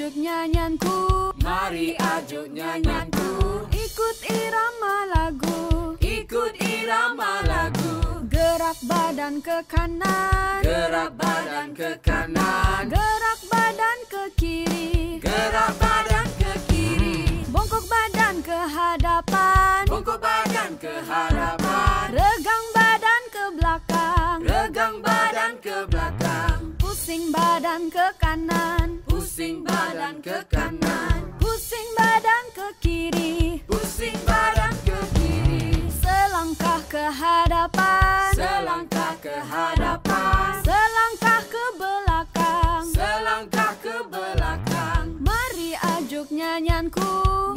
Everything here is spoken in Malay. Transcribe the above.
ajuk nyanyianku. Mari ajuk nyanyianku. Ikut irama lagu. Ikut irama lagu. Gerak badan ke kanan. Gerak badan ke kanan. Gerak badan ke kiri. Gerak badan ke kiri. Bongkok badan ke hadapan. Bongkok badan ke hadapan. Regang badan ke belakang. Regang badan ke belakang. Pusing badan ke kanan ke kanan Pusing badan ke kiri. Pusing badan ke kiri. Selangkah ke hadapan. Selangkah ke hadapan. Selangkah ke belakang. Selangkah ke belakang. Mari ajuk nyanyianku.